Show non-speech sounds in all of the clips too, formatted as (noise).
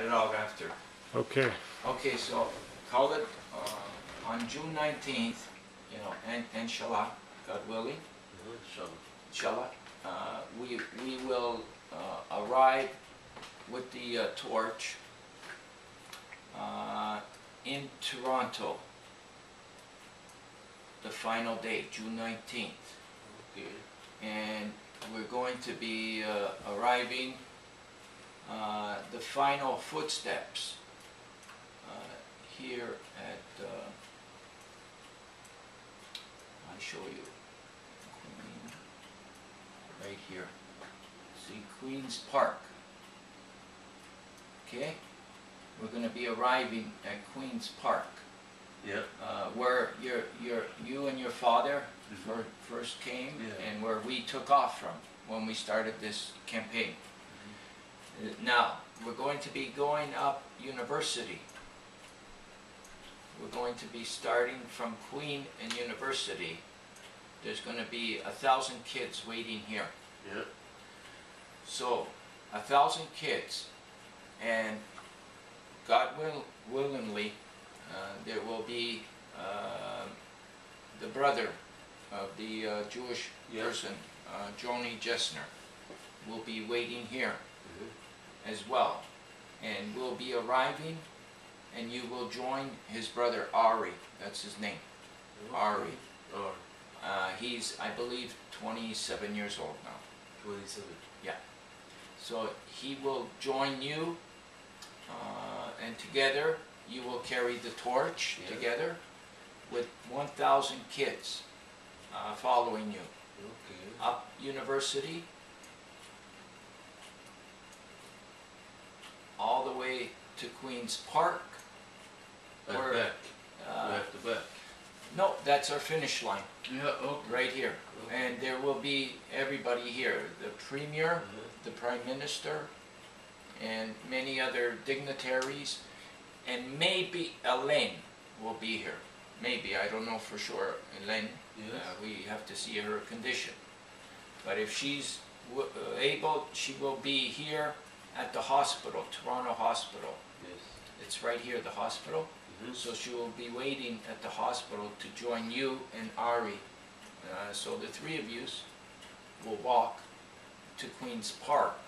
it out after. Okay, Okay, so call it uh, on June 19th, you know, and inshallah, God willing, Inshallah. inshallah, uh, we, we will uh, arrive with the uh, torch uh, in Toronto, the final day, June 19th. Okay. and we're going to be uh, arriving the final footsteps uh, here at uh, I show you Queen right here see Queens Park okay we're going to be arriving at Queens Park Yeah. uh, where your your you and your father Mhm. first came Yeah. and where we took off from when we started this campaign. Now we're going to be going up University. We're going to be starting from Queen and University. There's going to be a thousand kids waiting here. Yeah. So, a thousand kids, and God will, willingly, uh, there will be uh, the brother of the uh, Jewish person, uh, Joni Jesner, will be waiting here. As well. And will be arriving, and you will join his brother Ari, that's his name, Ari. Or Uh, he's, I believe, 27 years old now. 27. So he will join you, uh, and together you will carry the torch Yeah. together with 1,000 kids uh, following you Okay. up University, all the way to Queens Park. At Or, back. Uh, Left to back. no, that's our finish line Yeah. Okay. right here, and there will be everybody here: the premier, Uh-huh. the prime minister, and many other dignitaries, and maybe Elaine will be here. Maybe, I don't know for sure, Elaine. Yes. Uh, we have to see her condition. But if she's w- uh, able, she will be here at the hospital, Toronto Hospital. Yes. It's right here, at the hospital. Mhm. So she will be waiting at the hospital to join you and Ari. Uh, so the three of you will walk to Queen's Park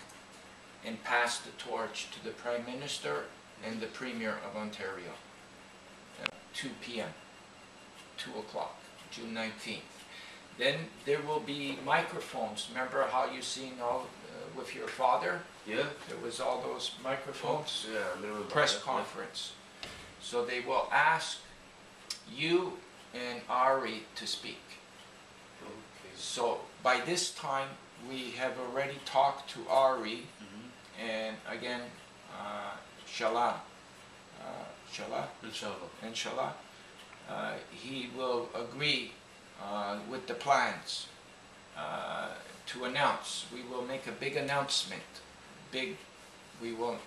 and pass the torch to the Prime Minister and the Premier of Ontario. At 2 p.m., 2 o'clock, June 19th. Then there will be microphones. Remember how you seen all uh, with your father? Yeah. There was all those microphones Yeah. I remember press conference. So they will ask you and Ari to speak. Okay. So by this time, we have already talked to Ari Mhm. and again, uh, Shala, uh, Shala, Inshallah. inshallah, uh, he will agree uh, with the plans uh, to announce. We will make a big announcement. Big, we will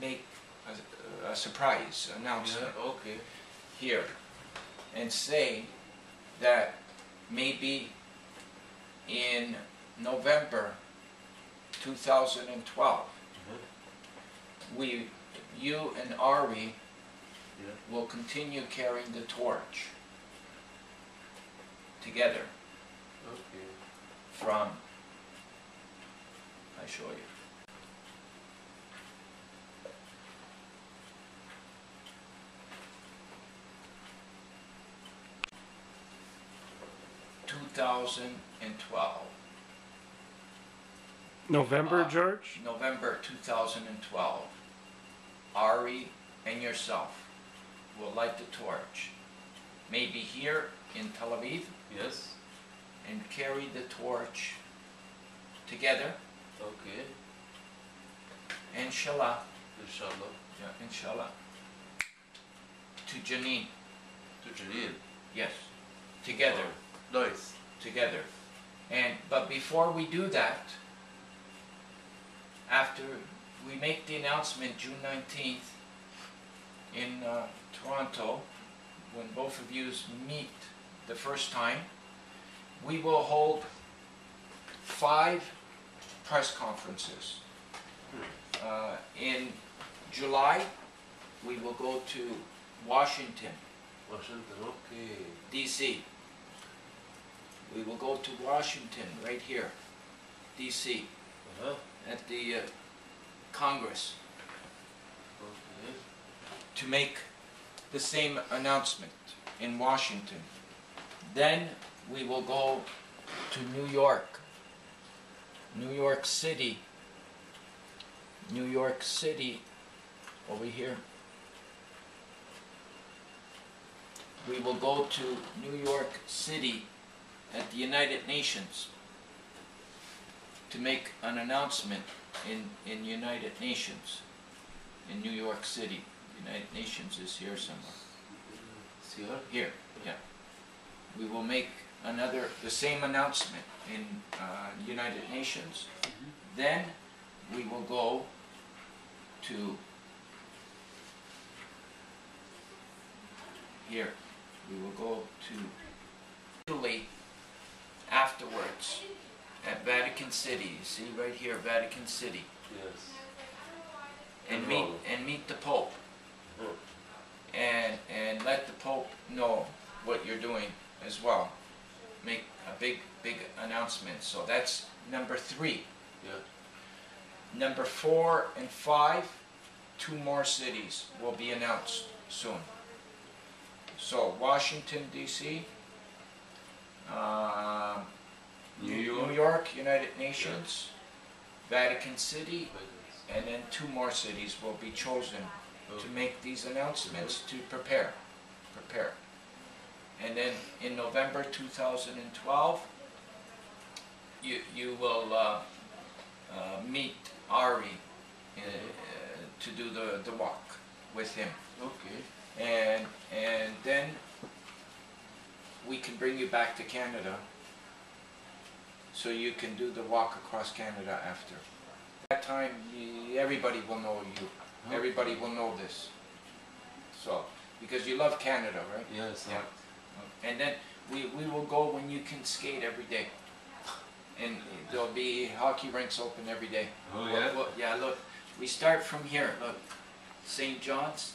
make a, a surprise announcement Yeah. Okay. here and say that maybe in November 2012, Mhm. we, you and Ari Yeah. will continue carrying the torch together Okay. from, I show you. Two thousand and twelve, November, Uh, George? November two thousand and twelve. Ari and yourself will light the torch. Maybe here in Tel Aviv Yes. and carry the torch together, Okay. inshallah, Inshallah. yeah, inshallah, to Jenin, To Jenin. yes, together, Nice. Together. And, but before we do that, after we make the announcement June nineteenth in uh, Toronto, when both of yous meet the first time, we will hold five press conferences uh, in July, we will go to Washington, Washington, okay. DC. We will go to Washington, right here, DC, Uh-huh. at the uh, Congress, Okay. to make the same announcement in Washington. Then we will go to New York, New York City, New York City, over here. We will go to New York City at the United Nations to make an announcement in, in United Nations in New York City. United Nations is here somewhere. Sure. Here, yeah. We will make another, the same announcement in uh, United Nations. Then we will go to here. We will go to Italy afterwards at Vatican City. You see right here, Vatican City, Yes. and meet and meet the Pope. Oh. and and let the Pope know what you're doing as well. Make a big big announcement. So that's number three. Yeah. Number four and five, two more cities will be announced soon. So Washington D.C., uh, New New York. York, United Nations, Vatican City, and then two more cities will be chosen to make these announcements to prepare, prepare. And then in November 2012, you, you will uh, uh, meet Ari uh, to do the, the walk with him. Okay. And, and then we can bring you back to Canada so you can do the walk across Canada after. That time, everybody will know you. Everybody will know this. So, because you love Canada, right? Yes. Yeah. And then we, we will go when you can skate every day. And there'll be hockey rinks open every day. Oh yeah. well, yeah, look, we start from here, look. St. John's,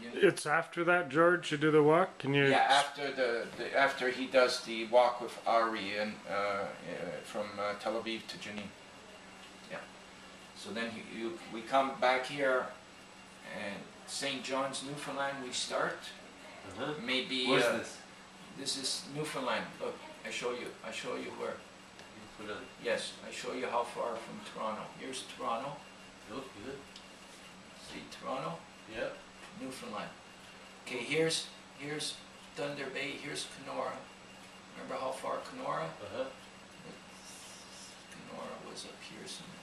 you, you, It's after that, George. You do the walk. Can you? yeah, after the, the, after he does the walk with Ari and, uh, uh, from uh, Tel Aviv to Jenin. Yeah. So then he, you, we come back here and St. John's, Newfoundland, we start. Uh-huh. Maybe, Where's uh, this? this is Newfoundland. Look, I show you, I show you where. Newfoundland. Yes, I show you how far from Toronto. Here's Toronto. Okay. See Toronto, Yeah. Newfoundland. Okay, here's here's Thunder Bay. Here's Kenora. Remember how far Kenora? Uh-huh. Kenora was up here somewhere.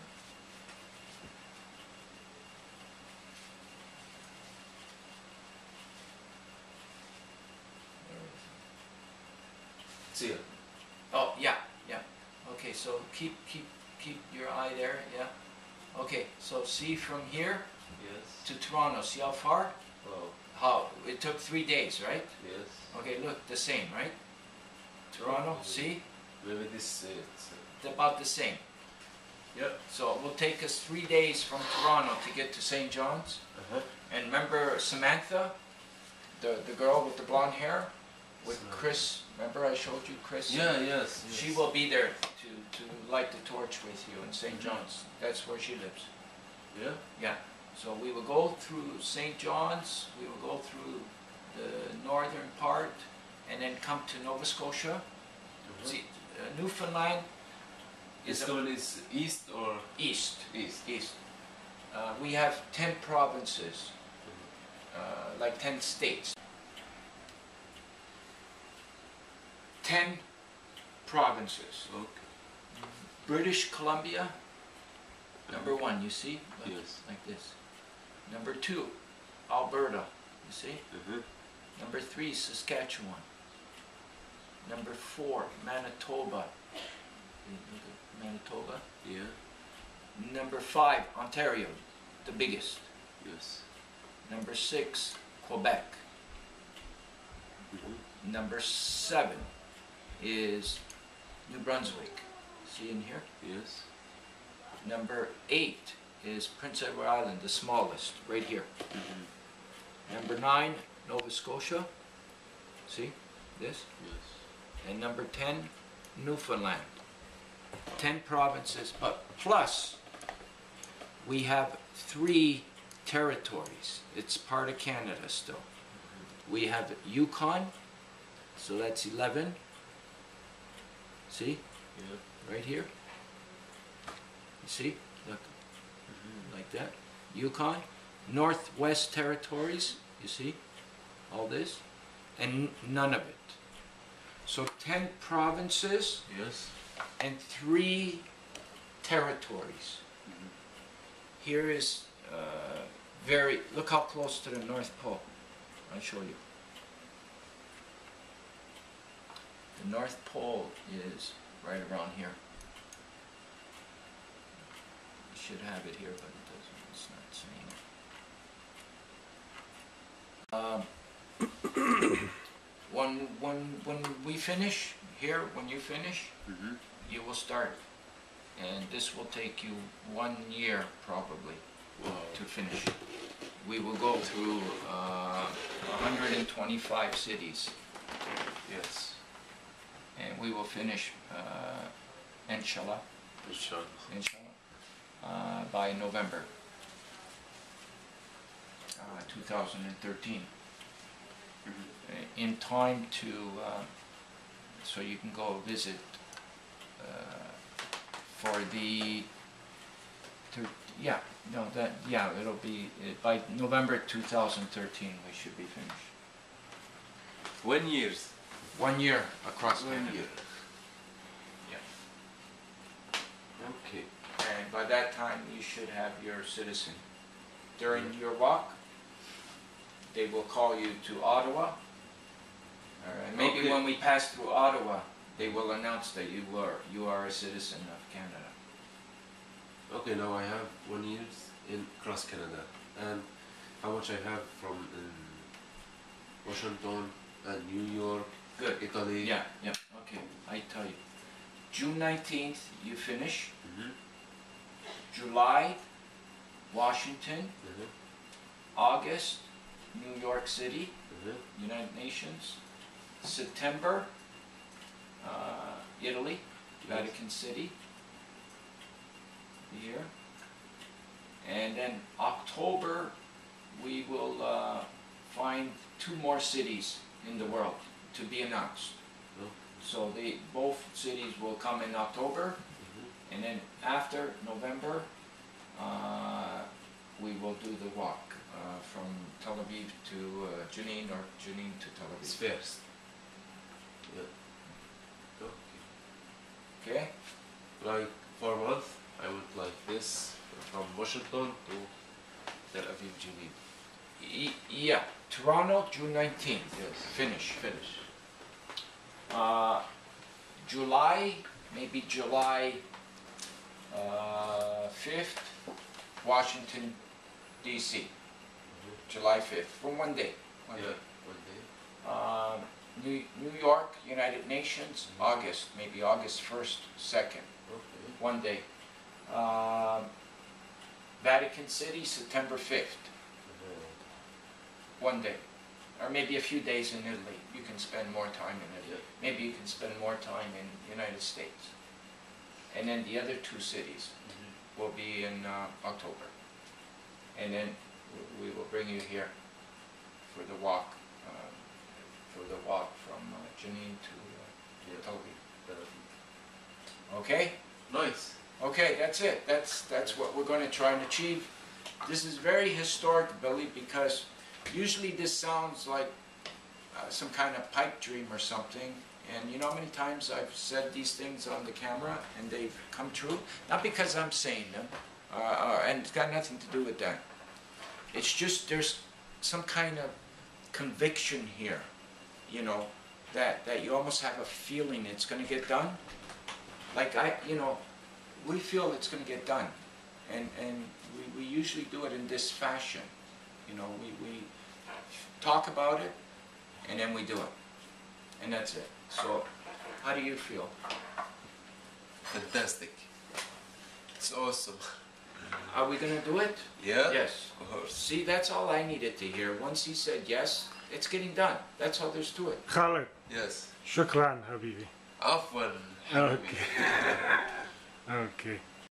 It? See ya. Oh, yeah, yeah. Okay, so keep, keep, keep your eye there, yeah. Okay, so see from here Yes. to Toronto, see how far? Oh. How, it took three days, right? Yes. Okay, look, the same, right? Toronto, see? Maybe this. It's, uh, It's about the same. Yep. So it will take us three days from Toronto to get to St. John's. uh-huh. And remember Samantha, the, the girl with the blonde hair, with Samantha. Chris, remember I showed you Chris? Yeah. Yes. yes. She will be there to, to light the torch with you in St. Mhm. John's. That's where she lives. Yeah. Yeah. So we will go through St. John's, we will go through the northern part, and then come to Nova Scotia. Uh-huh. See, uh, Newfoundland is This a- one is east or east. east. East. Uh, we have 10 provinces, uh, like 10 states. 10 provinces. Okay. British Columbia, number one, you see? Like, Yes. like this. Two, Alberta, you see? Uh-huh. Number three, Saskatchewan. Number four, Manitoba. You look at Manitoba. Yeah. Number five, Ontario, the biggest. Yes. Number six, Quebec. Mm-hmm. Number seven is New Brunswick. See in here? Yes. Number eight is Prince Edward Island, the smallest, right here. Mm-hmm. Number nine, Nova Scotia. See this? Yes. And number 10, Newfoundland. 10 provinces, but plus we have three territories. It's part of Canada still. Mm-hmm. We have Yukon, so that's 11. See, Yeah. right here. You see? Look, like that. Yukon, Northwest Territories, you see? All this, and none of it. So 10 provinces Yes. and three territories. Here is uh, very, look how close to the North Pole. I'll show you. The North Pole is right around here. You should have it here, but it doesn't, it's not saying it. Um, (coughs) when, when, when we finish, here, when you finish, Mm-hmm. you will start. And this will take you one year probably to finish. We will go through uh, 125 cities Yes. and we will finish, uh, inshallah, Inshallah. inshallah, uh, by November uh, 2013. Uh, In time to, uh, so you can go visit uh, for the, yeah, no, that, yeah, it'll be, uh, by November 2013, we should be finished. One years. One year across One Canada. year. Yeah. Okay. And by that time, you should have your citizen. During your walk, they will call you to Ottawa. All right, maybe Okay. when we pass through Ottawa, they will announce that you were, you are a citizen of Canada. Okay, now I have one years in cross Canada, and how much I have from in Washington and New York, Good. Italy. Yeah, yeah, okay, I tell you. June nineteenth, you finish. Mm-hmm. July, Washington. Mm-hmm. August, New York City. Mm-hmm. United Nations. September, uh, Italy, Vatican City, here. And then October, we will uh, find two more cities in the world to be announced. Oh. So they, both cities will come in October. And then after November, uh, we will do the walk uh, from Tel Aviv to uh, Jenin or Jenin to Tel Aviv. first. Yeah. Okay. Okay? Like for a month, I would like this from Washington to Tel Aviv, Jenin. E- yeah, Toronto, June 19th. Yes. Finish. Finish. Uh, July, maybe July uh, 5th, Washington, D.C. July 5th, for one day. One Yeah. day. One day. Um, New, New York, United Nations, August, maybe August 1st, 2nd, Okay. one day. Um, Vatican City, September 5th, Uh-huh. one day. Or maybe a few days in Italy. You can spend more time in Italy. Yeah. Maybe you can spend more time in the United States. And then the other two cities Mm-hmm. will be in uh, October. And then w- we will bring you here for the walk, uh, for the walk from uh, Jenin to uh, Yeah. Tel Aviv. Tel Aviv. Okay? Nice. Okay, that's it. That's, that's what we're gonna try and achieve. This is very historic, Billy, because usually this sounds like uh, some kind of pipe dream or something. And you know how many times I've said these things on the camera and they've come true? Not because I'm saying them, uh, uh, and it's got nothing to do with that. It's just there's some kind of conviction here, you know, that, that you almost have a feeling it's gonna get done. Like I, you know, we feel it's gonna get done. And, and we, we usually do it in this fashion. You know, we, we talk about it and then we do it. And that's it. So, how do you feel? Fantastic. It's awesome. Are we gonna do it? Yeah? Yes. Of course. See, that's all I needed to hear. Once he said yes, it's getting done. That's all there's to it. Khaled, Yes. shukran, habibi. Afwan. Okay. (laughs) Okay.